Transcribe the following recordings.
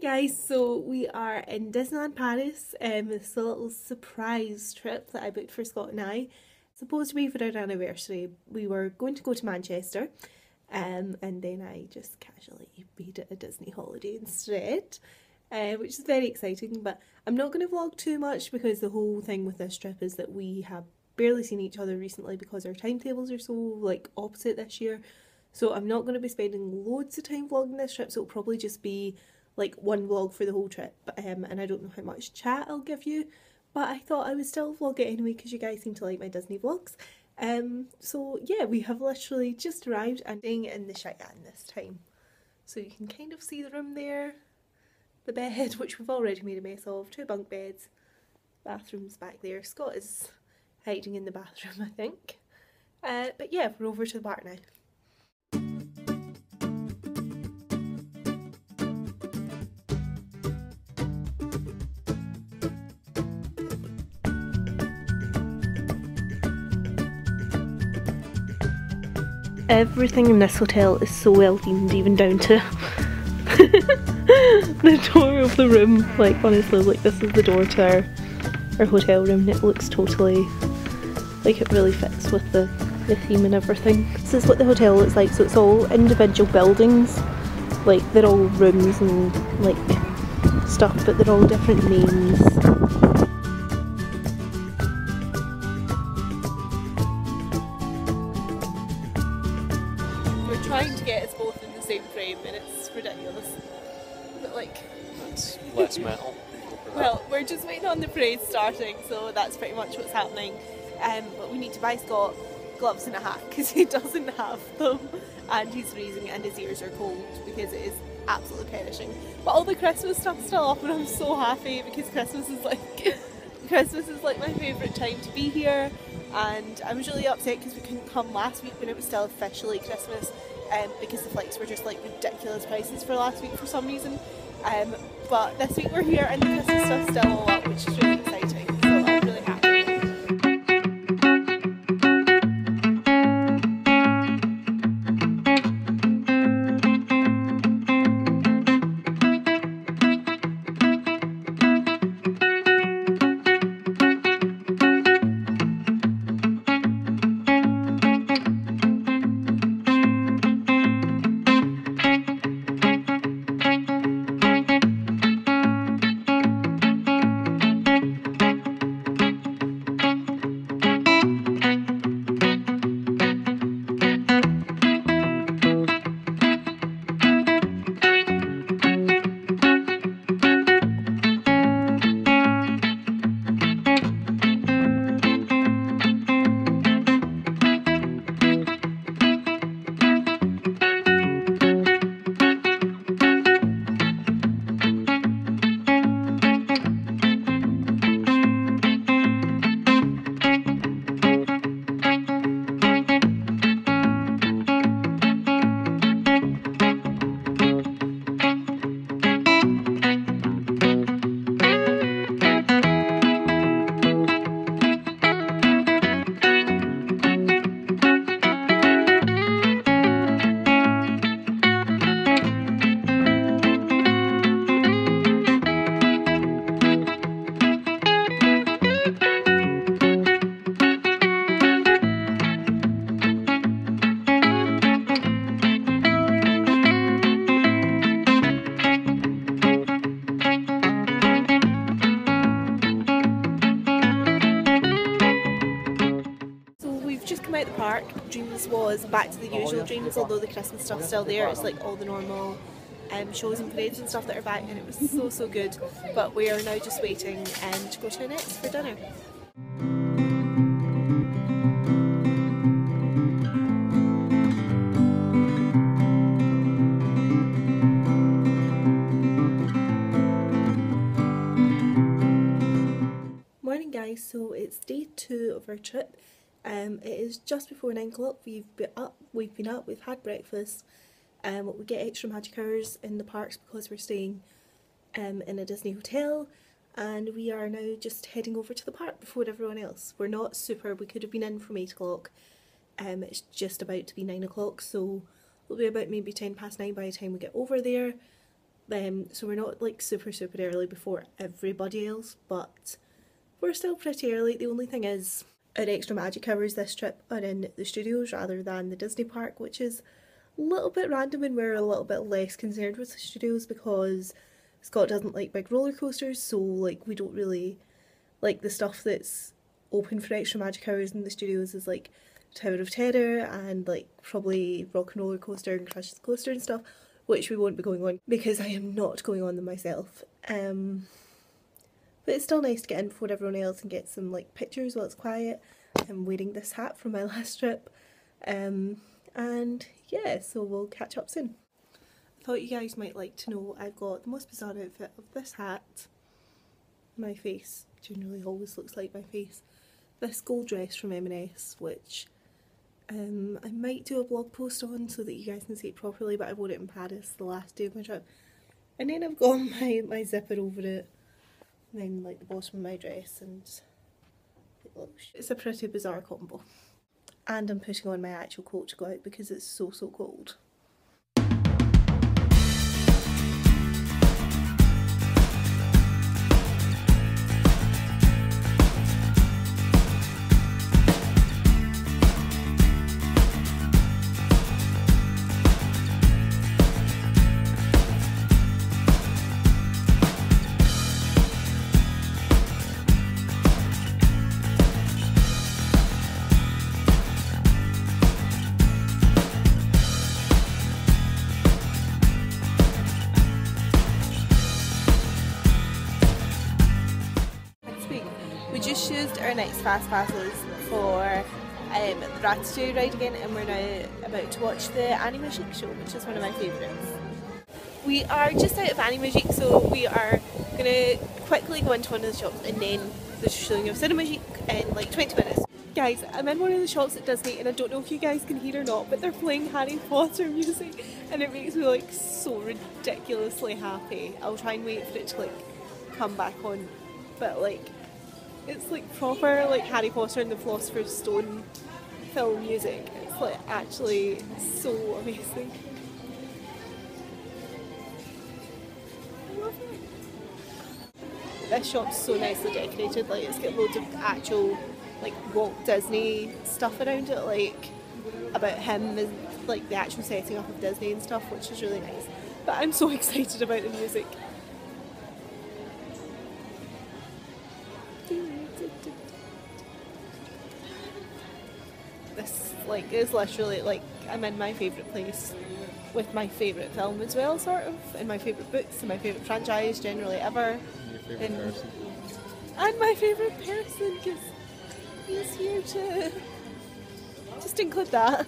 guys, so we are in Disneyland Paris. Um, it's a little surprise trip that I booked for Scott and I. Supposed to be for our anniversary. We were going to go to Manchester, um, and then I just casually made it a Disney holiday instead, uh, which is very exciting. But I'm not going to vlog too much because the whole thing with this trip is that we have barely seen each other recently because our timetables are so like opposite this year. So I'm not going to be spending loads of time vlogging this trip. So it'll probably just be like one vlog for the whole trip um, and I don't know how much chat I'll give you but I thought I would still vlog it anyway because you guys seem to like my Disney vlogs. Um, so yeah, we have literally just arrived and staying in the Cheyenne this time. So you can kind of see the room there, the bed, which we've already made a mess of, two bunk beds, bathrooms back there. Scott is hiding in the bathroom, I think. Uh, but yeah, we're over to the bar now. Everything in this hotel is so well themed, even down to the door of the room. Like honestly, like this is the door to our, our hotel room and it looks totally like it really fits with the, the theme and everything. This is what the hotel looks like, so it's all individual buildings. Like they're all rooms and like stuff, but they're all different names. Less metal. Well, we're just waiting on the parade starting, so that's pretty much what's happening. Um, but we need to buy Scott gloves and a hat because he doesn't have them and he's freezing and his ears are cold because it is absolutely perishing. But all the Christmas stuff's still up and I'm so happy because Christmas is like Christmas is like my favourite time to be here and I was really upset because we couldn't come last week when it was still officially Christmas um, because the flights were just like ridiculous prices for last week for some reason. Um, but this week we're here and the Christmas stuff's still a lot, which is really exciting. Dreams, although the Christmas stuff's still there. It's like all the normal um, shows and parades and stuff that are back, and it was so so good. But we are now just waiting um, to go to next for dinner. Morning guys, so it's day two of our trip um, it is just before nine o'clock. We've been up. We've been up. We've had breakfast. Um, we get extra magic hours in the parks because we're staying um, in a Disney hotel, and we are now just heading over to the park before everyone else. We're not super. We could have been in from eight o'clock. Um, it's just about to be nine o'clock, so it'll be about maybe ten past nine by the time we get over there. Um, so we're not like super super early before everybody else, but we're still pretty early. The only thing is, our extra magic hours this trip are in the studios rather than the Disney park, which is a little bit random and we're a little bit less concerned with the studios because Scott doesn't like big roller coasters, so like we don't really like the stuff that's open for extra magic hours in the studios is like Tower of Terror and like probably Rock and Roller Coaster and Crush Coaster and stuff, which we won't be going on because I am not going on them myself. Um, but it's still nice to get in before everyone else and get some like pictures while it's quiet. I'm wearing this hat from my last trip. Um, and yeah, so we'll catch up soon. I thought you guys might like to know I've got the most bizarre outfit of this hat. My face generally always looks like my face. This gold dress from M&S, which um, I might do a blog post on so that you guys can see it properly, but I wore it in Paris the last day of my trip. And then I've got my, my zipper over it, and then like the bottom of my dress, and it's a pretty bizarre combo. And I'm putting on my actual coat to go out because it's so so cold. Next fast passes for um, the Ratatouille ride again and we're now about to watch the Animagique show which is one of my favourites. We are just out of Animagique so we are going to quickly go into one of the shops and then there's showing of Cinemagique in like 20 minutes. Guys, I'm in one of the shops at Disney and I don't know if you guys can hear or not but they're playing Harry Potter music and it makes me like so ridiculously happy. I'll try and wait for it to like come back on but like it's like proper like Harry Potter and the Philosopher's Stone film music. It's like actually so amazing. This shop's so nicely decorated, like it's got loads of actual like Walt Disney stuff around it, like about him and like the actual setting up of Disney and stuff, which is really nice. But I'm so excited about the music. Like is literally like I'm in my favourite place with my favourite film as well, sort of, and my favourite books and my favourite franchise generally ever. And, and my favourite person because he's here to just include that.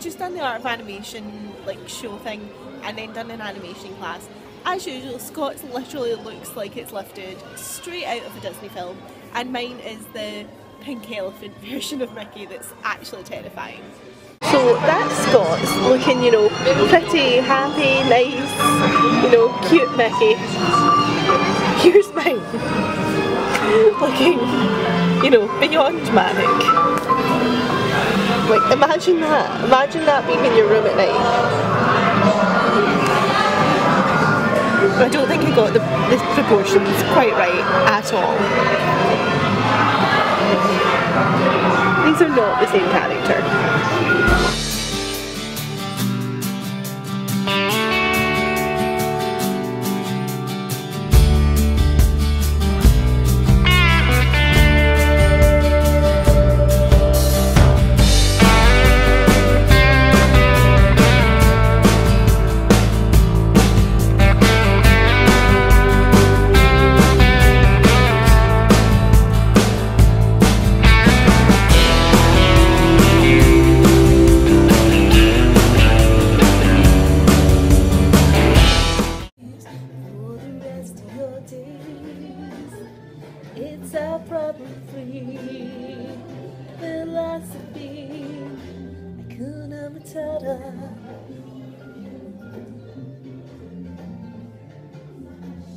Just done the art of animation like show thing and then done an animation class. As usual, Scott's literally looks like it's lifted straight out of a Disney film, and mine is the pink elephant version of Mickey that's actually terrifying. So that's Scott's looking, you know, pretty, happy, nice, you know, cute Mickey. Here's mine. looking, you know, beyond manic. Like, imagine that. Imagine that being in your room at night. I don't think I got the, the proportions quite right at all. These are not the same character.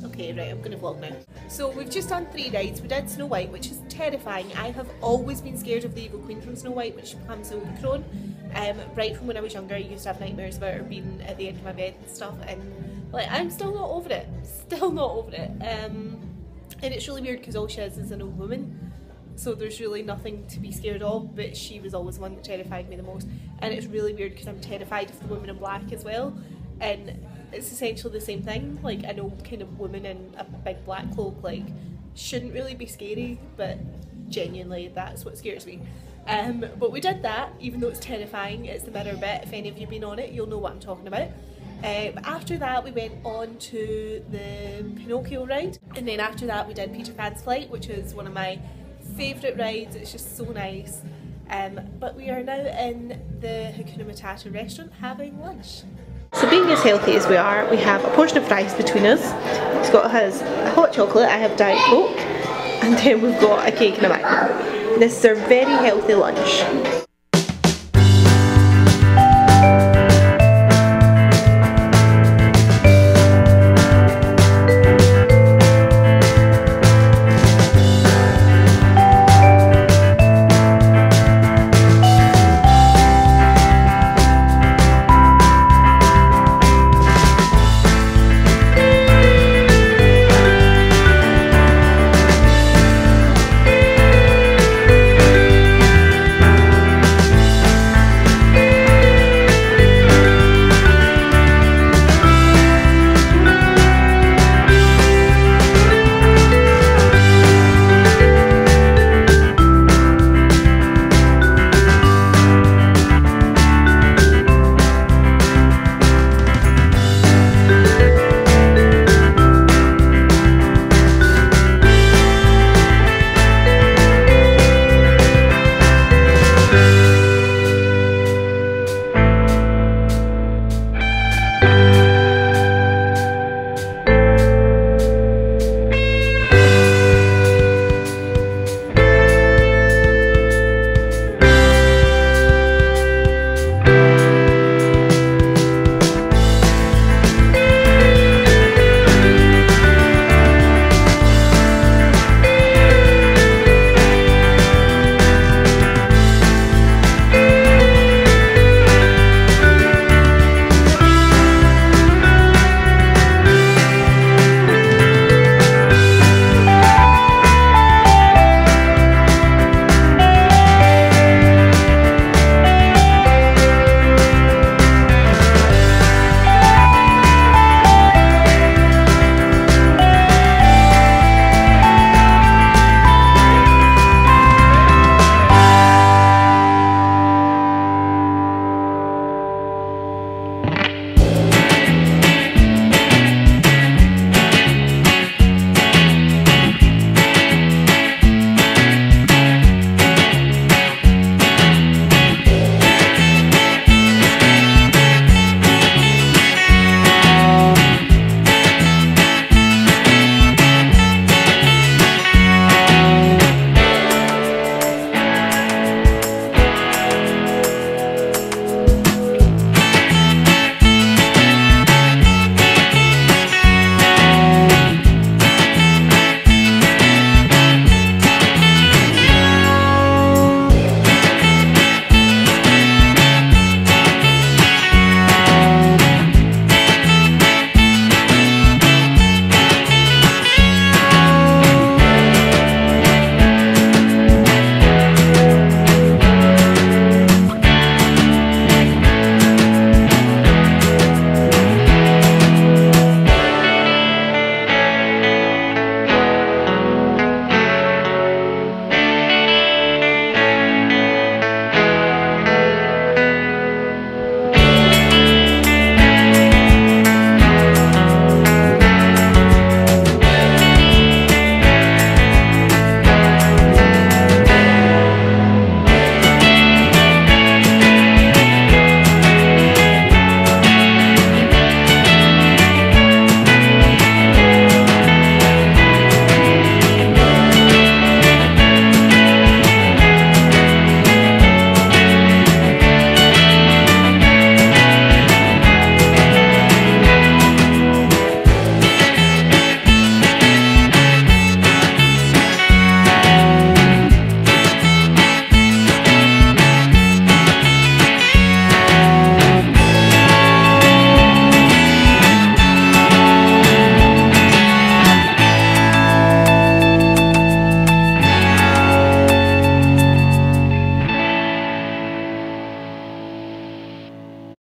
Okay, right, I'm gonna vlog now. So we've just done three rides. We did Snow White, which is terrifying. I have always been scared of the Evil Queen from Snow White, which becomes the crone. Um, right from when I was younger, I used to have nightmares about her being at the end of my bed and stuff. And Like I'm still not over it. Still not over it. Um, and it's really weird because all she is is an old woman. So there's really nothing to be scared of, but she was always one that terrified me the most. And it's really weird because I'm terrified of the woman in black as well. And it's essentially the same thing. Like an old kind of woman in a big black cloak, like shouldn't really be scary, but genuinely that's what scares me. Um, but we did that, even though it's terrifying. It's the mirror bit. If any of you have been on it, you'll know what I'm talking about. But after that, we went on to the Pinocchio ride, and then after that, we did Peter Pan's Flight, which is one of my favourite rides. It's just so nice. Um, but we are now in the Hakuna Matata restaurant having lunch. So being as healthy as we are, we have a portion of rice between us. Scott has hot chocolate, I have Diet Coke, and then we've got a cake and a magnum. This is our very healthy lunch.